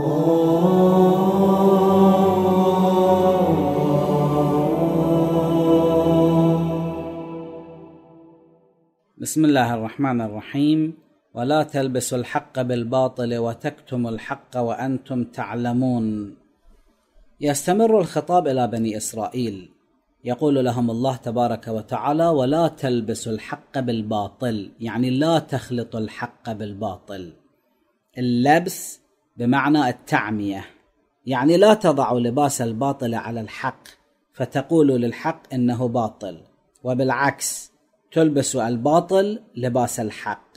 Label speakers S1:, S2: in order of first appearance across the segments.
S1: بسم الله الرحمن الرحيم. ولا تلبسوا الحق بالباطل وتكتموا الحق وأنتم تعلمون. يستمر الخطاب إلى بني إسرائيل. يقول لهم الله تبارك وتعالى ولا تلبسوا الحق بالباطل يعني لا تخلطوا الحق بالباطل. اللبس بمعنى التعمية. يعني لا تضعوا لباس الباطل على الحق فتقولوا للحق إنه باطل وبالعكس تلبسوا الباطل لباس الحق.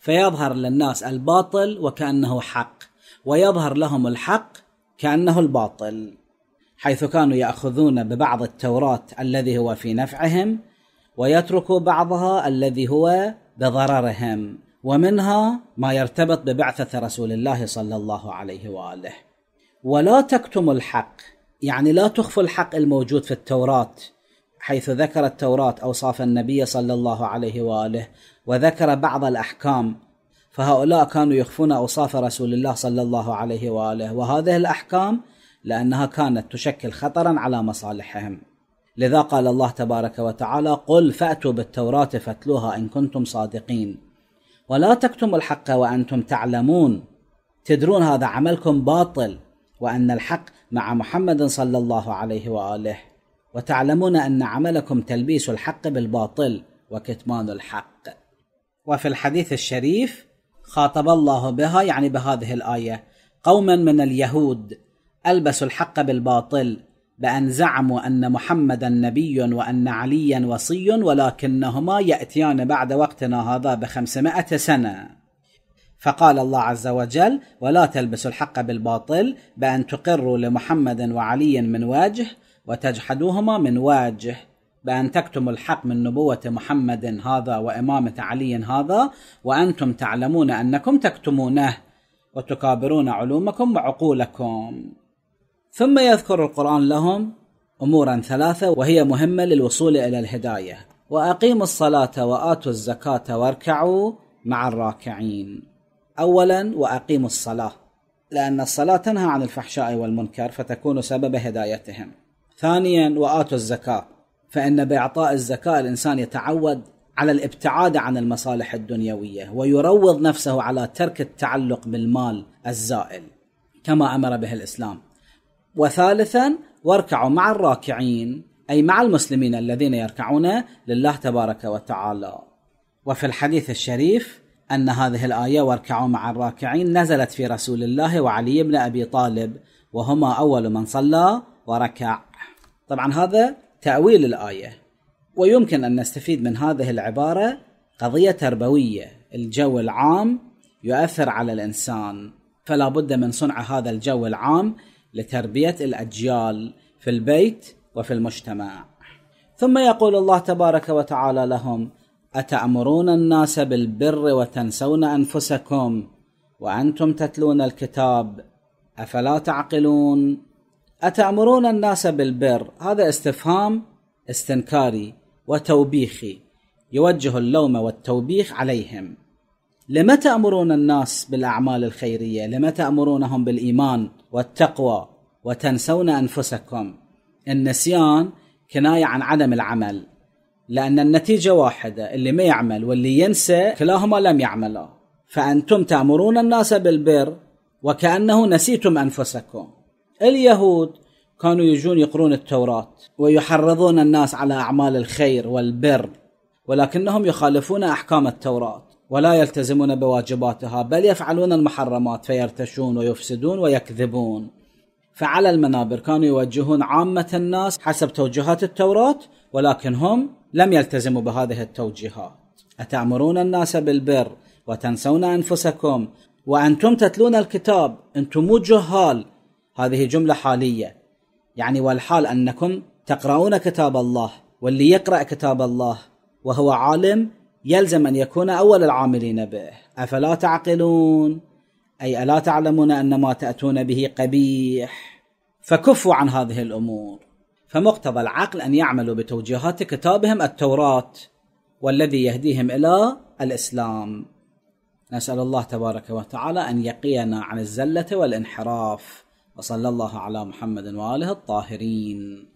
S1: فيظهر للناس الباطل وكأنه حق ويظهر لهم الحق كأنه الباطل. حيث كانوا يأخذون ببعض التوراة الذي هو في نفعهم ويتركوا بعضها الذي هو بضررهم. ومنها ما يرتبط ببعثة رسول الله صلى الله عليه وآله. ولا تكتموا الحق يعني لا تخفوا الحق الموجود في التوراة حيث ذكر التوراة أوصاف النبي صلى الله عليه وآله وذكر بعض الأحكام. فهؤلاء كانوا يخفون أوصاف رسول الله صلى الله عليه وآله وهذه الأحكام لأنها كانت تشكل خطرا على مصالحهم. لذا قال الله تبارك وتعالى قل فأتوا بالتوراة فاتلوها إن كنتم صادقين ولا تكتموا الحق وأنتم تعلمون. تدرون هذا عملكم باطل وأن الحق مع محمد صلى الله عليه وآله. وتعلمون أن عملكم تلبيس الحق بالباطل وكتمان الحق. وفي الحديث الشريف خاطب الله بها يعني بهذه الآية قوما من اليهود ألبسوا الحق بالباطل بأن زعموا أن محمدا نبي وأن عليا وصي ولكنهما يأتيان بعد وقتنا هذا بخمسمائة سنة. فقال الله عز وجل ولا تلبسوا الحق بالباطل بأن تقروا لمحمد وعلي من وجه وتجحدوهما من واجه بأن تكتموا الحق من نبوة محمد هذا وإمامة علي هذا وأنتم تعلمون أنكم تكتمونه وتكابرون علومكم وعقولكم. ثم يذكر القرآن لهم أمورا ثلاثة وهي مهمة للوصول إلى الهداية. وأقيموا الصلاة وآتوا الزكاة واركعوا مع الراكعين. أولا وأقيموا الصلاة لأن الصلاة تنهى عن الفحشاء والمنكر فتكون سبب هدايتهم. ثانيا وآتوا الزكاة فإن بإعطاء الزكاة الإنسان يتعود على الابتعاد عن المصالح الدنيوية ويروض نفسه على ترك التعلق بالمال الزائل كما أمر به الإسلام. وثالثا واركعوا مع الراكعين أي مع المسلمين الذين يركعون لله تبارك وتعالى. وفي الحديث الشريف أن هذه الآية واركعوا مع الراكعين نزلت في رسول الله وعلي بن أبي طالب وهما أول من صلى وركع. طبعا هذا تأويل الآية ويمكن أن نستفيد من هذه العبارة قضية تربوية. الجو العام يؤثر على الإنسان فلا بد من صنع هذا الجو العام لتربية الأجيال في البيت وفي المجتمع. ثم يقول الله تبارك وتعالى لهم أتأمرون الناس بالبر وتنسون أنفسكم وأنتم تتلون الكتاب أفلا تعقلون؟ أتأمرون الناس بالبر؟ هذا استفهام استنكاري وتوبيخي يوجه اللوم والتوبيخ عليهم. لم تأمرون الناس بالأعمال الخيرية؟ لم تأمرونهم بالإيمان؟ والتقوى وتنسون أنفسكم. النسيان كناية عن عدم العمل لأن النتيجة واحدة اللي ما يعمل واللي ينسى كلاهما لم يعملا. فأنتم تأمرون الناس بالبر وكأنه نسيتم أنفسكم. اليهود كانوا يجون يقرون التوراة ويحرضون الناس على أعمال الخير والبر ولكنهم يخالفون أحكام التوراة. ولا يلتزمون بواجباتها بل يفعلون المحرمات فيرتشون ويفسدون ويكذبون. فعلى المنابر كانوا يوجهون عامة الناس حسب توجيهات التوراة ولكن هم لم يلتزموا بهذه التوجيهات. أتأمرون الناس بالبر وتنسون أنفسكم؟ وأنتم تتلون الكتاب؟ أنتم مو جهال. هذه جملة حالية. يعني والحال أنكم تقرؤون كتاب الله واللي يقرأ كتاب الله وهو عالم يلزم أن يكون أول العاملين به. أفلا تعقلون؟ أي ألا تعلمون أن ما تأتون به قبيح؟ فكفوا عن هذه الأمور. فمقتضى العقل أن يعملوا بتوجيهات كتابهم التوراة والذي يهديهم إلى الإسلام. نسأل الله تبارك وتعالى أن يقينا عن الزلة والانحراف. وصلى الله على محمد وآله الطاهرين.